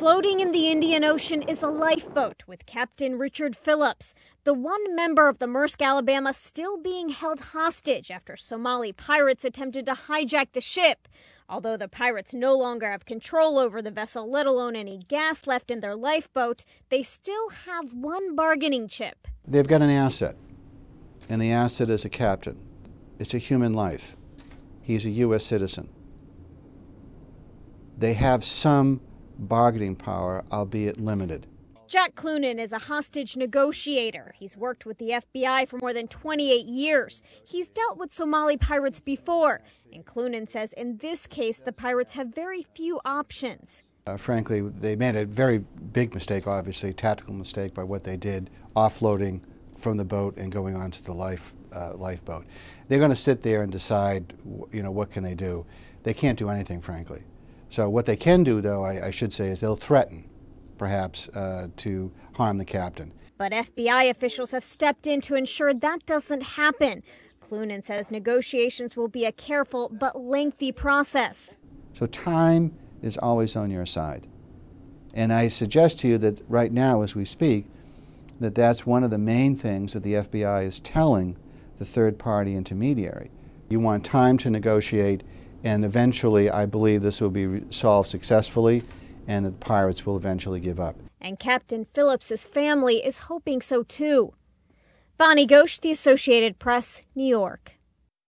Floating in the Indian Ocean is a lifeboat with Captain Richard Phillips, the one member of the Maersk Alabama still being held hostage after Somali pirates attempted to hijack the ship. Although the pirates no longer have control over the vessel, let alone any gas left in their lifeboat, they still have one bargaining chip. They've got an asset, and the asset is a captain. It's a human life. He's a U.S. citizen. They have some bargaining power, albeit limited. Jack Cloonan is a hostage negotiator. He's worked with the FBI for more than 28 years. He's dealt with Somali pirates before. And Cloonan says in this case, the pirates have very few options. Uh, frankly, they made a very big mistake, obviously, tactical mistake by what they did, offloading from the boat and going onto the life, uh, lifeboat. They're going to sit there and decide, you know, what can they do. They can't do anything, frankly. So what they can do, though, I, I should say, is they'll threaten, perhaps, uh, to harm the captain. But FBI officials have stepped in to ensure that doesn't happen. Cloonan says negotiations will be a careful but lengthy process. So time is always on your side. And I suggest to you that right now, as we speak, that that's one of the main things that the FBI is telling the third party intermediary. You want time to negotiate and eventually, I believe this will be solved successfully and the pirates will eventually give up. And Captain Phillips's family is hoping so too. Bonnie Ghosh, The Associated Press, New York.